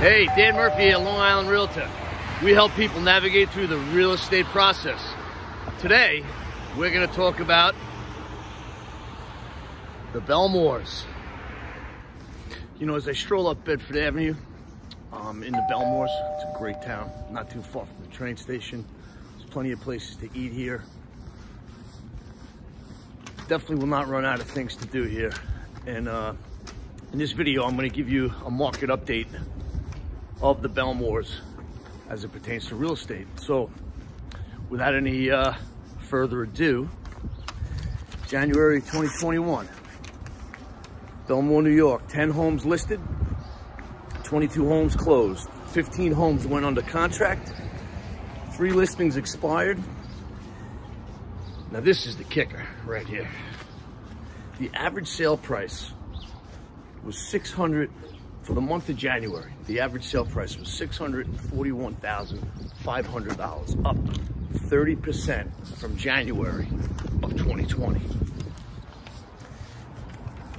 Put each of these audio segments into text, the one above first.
Hey, Dan Murphy at Long Island Realtor. We help people navigate through the real estate process. Today, we're going to talk about the Bellmores. You know, as I stroll up Bedford Avenue um, in the Bellmores, it's a great town, not too far from the train station. There's plenty of places to eat here. Definitely will not run out of things to do here. And uh, in this video, I'm going to give you a market update of the Bellmores as it pertains to real estate. So without any uh, further ado, January 2021, Bellmore, New York, 10 homes listed, 22 homes closed, 15 homes went under contract, three listings expired. Now this is the kicker right here. The average sale price was 600 for the month of January, the average sale price was $641,500, up 30% from January of 2020.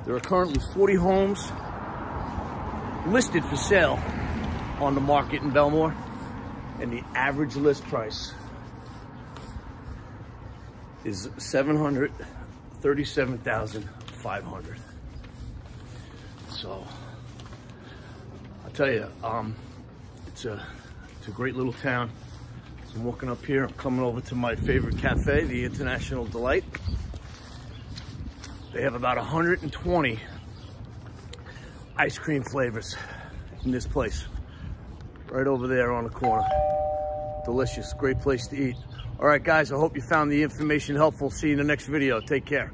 There are currently 40 homes listed for sale on the market in Bellmore, and the average list price is 737,500. So I'll tell you, um, it's a it's a great little town. So I'm walking up here. I'm coming over to my favorite cafe, the International Delight. They have about 120 ice cream flavors in this place. Right over there on the corner. Delicious, great place to eat. All right, guys, I hope you found the information helpful. See you in the next video. Take care.